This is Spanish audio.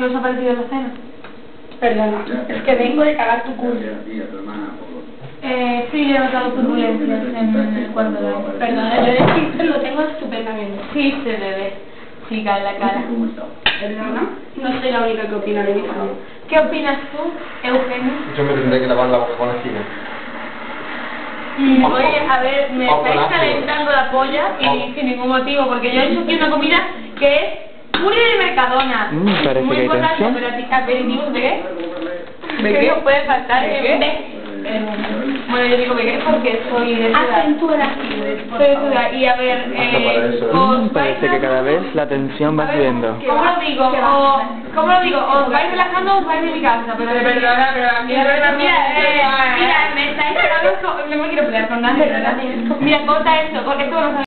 ¿Qué os ha parecido la cena? Perdona, es que vengo de cagar tu culo. Eh, sí, he notado turbulencias en el cuarto de agua. Perdona, yo de lo tengo estupendamente. Sí, se le ve, chica, en la cara. Perdona, no soy la única que opina de mi familia. ¿Qué opinas tú, Eugenio? Yo me tendré que lavar la boca con la esquina. Oye, a ver, me estáis calentando la polla y sin ningún motivo, porque yo he hecho aquí una comida que es puré de Mercadona. Mm, parece Muy que importante, tensión. pero a ti, aperitivos de qué? ¿De ¿Qué qué? no puede faltar? ¿De qué? Bueno, yo digo que qué porque soy de ciudad. Acentúa la y a ver, eh, Mm, parece que cada vez la tensión va A subiendo. ¿Cómo lo digo? O, ¿Cómo lo digo? ¿Os vais relajando o os vais de mi casa? Pero de Perdona, pero no hay mira, eh, mira, me estáis hablando, no me quiero pelear con nadie, ¿verdad? Mira, corta esto, porque esto no